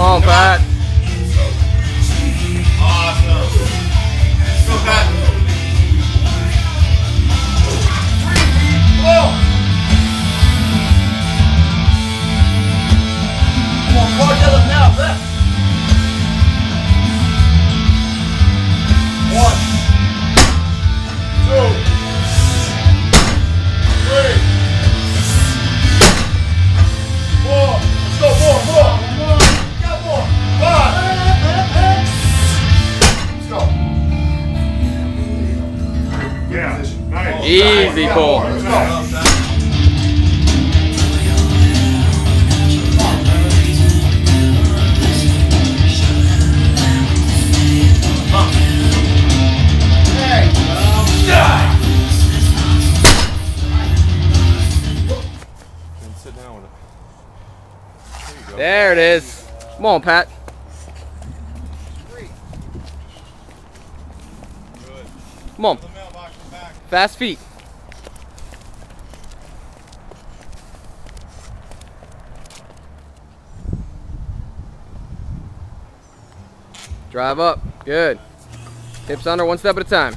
Come on, Pat. Yeah, nice. Easy pull. more. Let's go. Sit down with it. There it is. Come on, Pat. Come on. Fast feet. Drive up. Good. Hips under, one step at a time.